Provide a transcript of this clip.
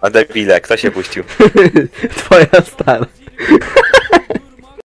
A debile, kto się puścił? Twoja stara.